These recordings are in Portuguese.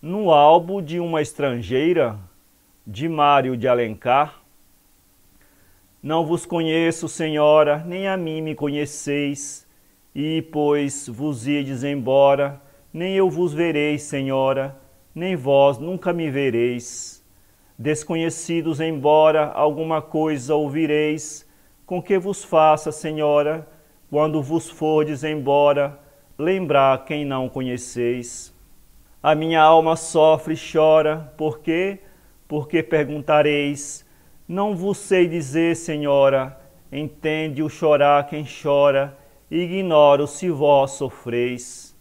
no álbum de uma estrangeira, de Mário de Alencar. Não vos conheço, Senhora, nem a mim me conheceis, e, pois, vos ides embora, nem eu vos verei, Senhora, nem vós nunca me vereis. Desconhecidos, embora alguma coisa ouvireis, com que vos faça, Senhora, quando vos fordes embora, lembrar quem não conheceis. A minha alma sofre e chora, por quê? Porque perguntareis, não vos sei dizer, Senhora, entende o chorar quem chora, ignoro se vós sofreis.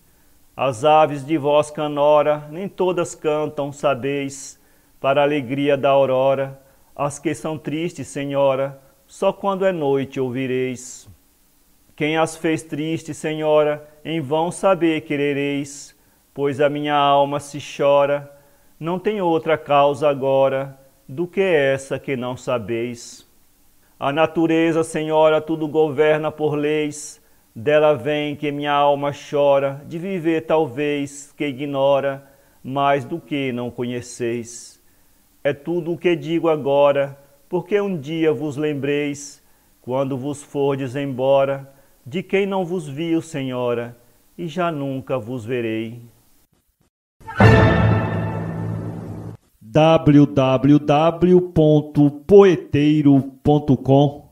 As aves de vós canora, nem todas cantam, sabeis, para a alegria da aurora, as que são tristes, Senhora, só quando é noite ouvireis. Quem as fez tristes, Senhora, em vão saber querereis, pois a minha alma se chora, não tem outra causa agora do que essa que não sabeis. A natureza, Senhora, tudo governa por leis, dela vem que minha alma chora, de viver talvez que ignora mais do que não conheceis. É tudo o que digo agora, porque um dia vos lembreis, quando vos fordes embora, de quem não vos viu, Senhora, e já nunca vos verei. www.poeteiro.com